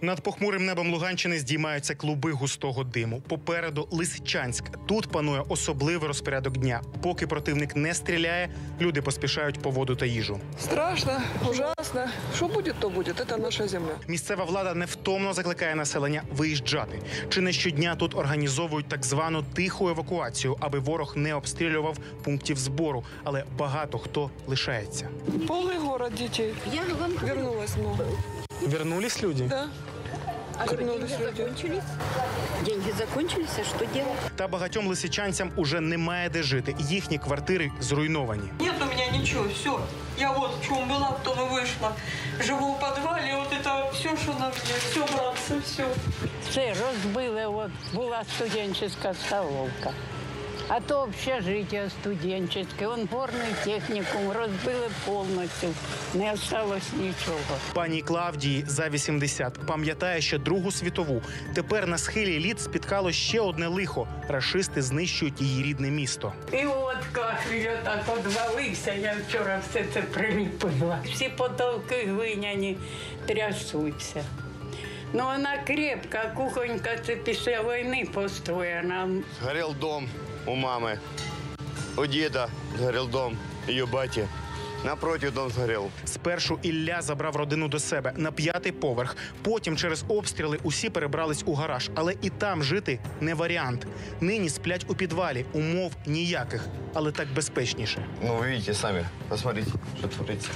Над похмурим небом Луганщини здіймаються клуби густого диму. Попереду Лисичанськ. Тут панує особливий розпорядок дня. Поки противник не стріляє, люди поспішають по воду та їжу. Страшно, ужасно. Что будет, то будет. Это наша земля. Місцева влада невтомно закликає населення виїжджати. Чи не щодня тут організовують так звану тиху евакуацію, аби ворог не обстрілював пунктів збору, але багато хто лишається. Полный город детей. Я вам Вернулось много. Вернулись люди. Да. а что, вернулись деньги люди. закончились? Деньги закончились, а что делать? Та багатьом лисичанцям уже немає де жити. Їхні квартири зруйновані. Нет у меня ничего, все. Я вот в чем была, в том и вышла. Живу в подвале, вот это все, что на мне, все, братцы, все. Все розбили, от була студенческая столовка. А то общежиття студенчеське, он горний технікум розбили повністю, не осталось нічого. Пані Клавдії за 80 пам'ятає ще Другу світову. Тепер на схилі літ спіткало ще одне лихо. Рашисти знищують її рідне місто. І от кахель отак одвалився, я вчора все це приліпила. Всі потолки глиняні трясуться. Ну вона крепка, кухонька це після війни построєна. Сгорел дом у мамы. У деда сгорел дом, ее бати. Напротив дом сгорел. Спершу Ілля забрав родину до себе на п'ятий поверх. Потім через обстріли усі перебрались у гараж, але і там жити не варіант. Нині сплять у підвалі, умов ніяких, але так безпечніше. Ну, вы видите сами. Посмотрите, что творится.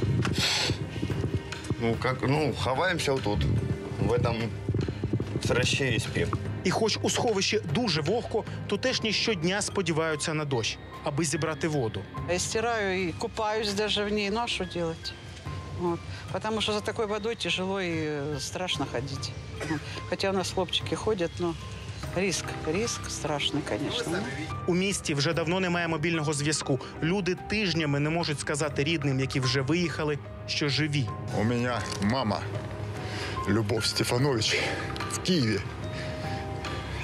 Ну, как, ну, ховаемся вот тут В этом сраще и спим. І хоч у сховищі дуже вогко, тутешні щодня сподіваються на дощ, аби зібрати воду. Я стираю и купаюсь даже в ней. Ну а что делать? Вот. Потому что за такой водой тяжело и э, страшно ходить. Вот. Хотя у нас хлопчики ходят, но риск, риск страшный, конечно. Ну, У місті вже давно немає мобільного зв'язку. Люди тижнями не можуть сказати рідним, які вже виїхали, що живі. У меня мама, Любовь Стефанович, в Киеве.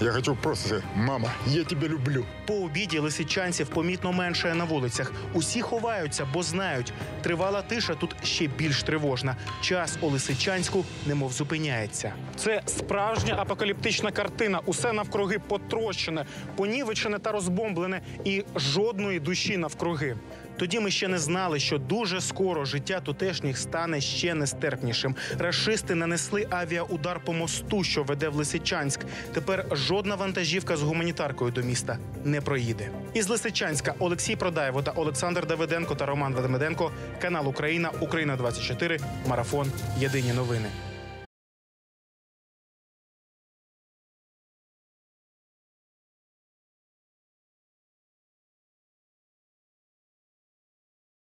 Я хочу просто сказать, мама, я тебя люблю. По обіді лисичанців помітно меншає на вулицях. Усі ховаються, бо знають. Тривала тиша тут ще більш тривожна. Час у Лисичанську немов зупиняється. Це справжня апокаліптична картина. Усе навкруги потрощене, понівечене та розбомблене, і жодної душі навкруги. Тоді ми ще не знали, що дуже скоро життя тутешніх стане ще нестерпнішим. Рашисти нанесли авіаудар по мосту, що веде в Лисичанськ. Тепер жодна вантажівка з гуманітаркою до міста не проїде. Із Лисичанська Олексій Продаєво та Олександр Давиденко та Роман Ведмеденко. Канал Україна, Україна 24 Марафон. Єдині новини.